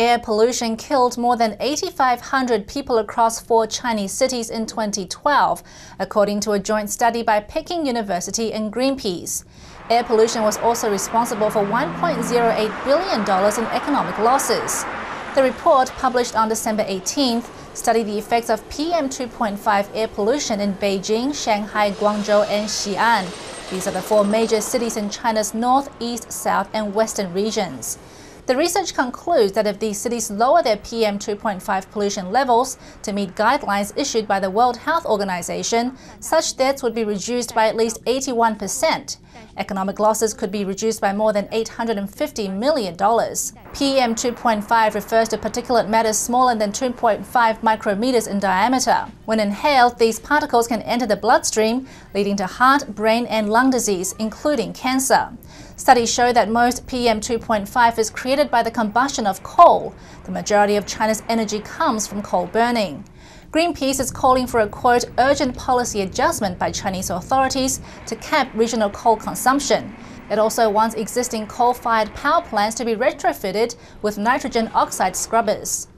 Air pollution killed more than 8,500 people across four Chinese cities in 2012, according to a joint study by Peking University and Greenpeace. Air pollution was also responsible for $1.08 billion in economic losses. The report, published on December 18th, studied the effects of PM 2.5 air pollution in Beijing, Shanghai, Guangzhou, and Xi'an. These are the four major cities in China's north, east, south, and western regions. The research concludes that if these cities lower their PM 2.5 pollution levels to meet guidelines issued by the World Health Organization, such deaths would be reduced by at least 81%. Economic losses could be reduced by more than $850 million. PM 2.5 refers to particulate matter smaller than 2.5 micrometers in diameter. When inhaled, these particles can enter the bloodstream, leading to heart, brain, and lung disease, including cancer. Studies show that most PM 2.5 is created by the combustion of coal. The majority of China's energy comes from coal burning. Greenpeace is calling for a quote urgent policy adjustment by Chinese authorities to cap regional coal consumption. It also wants existing coal fired power plants to be retrofitted with nitrogen oxide scrubbers.